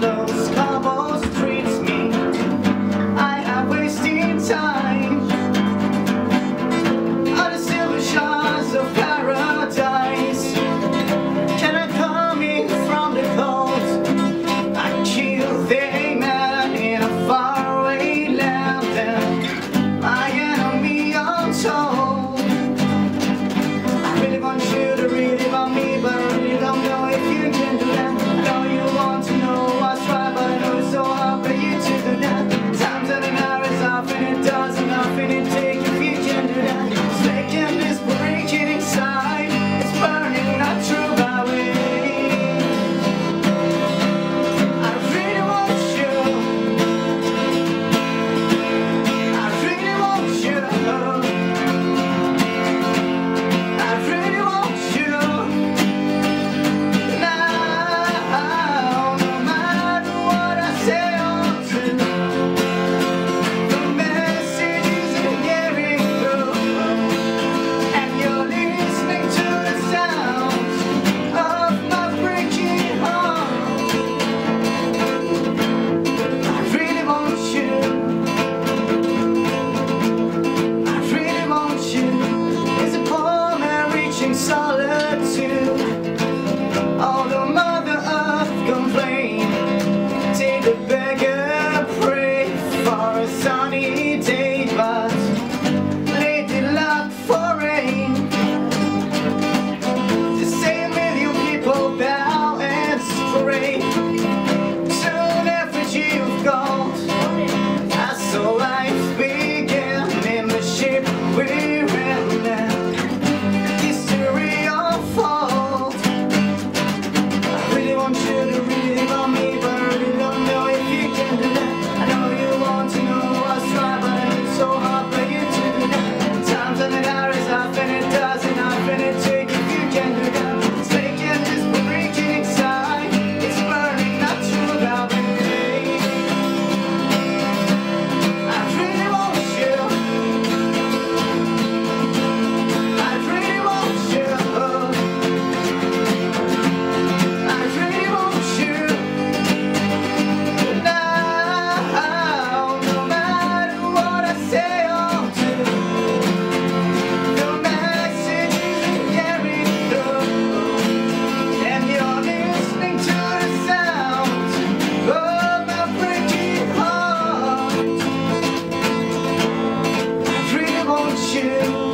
those Hey,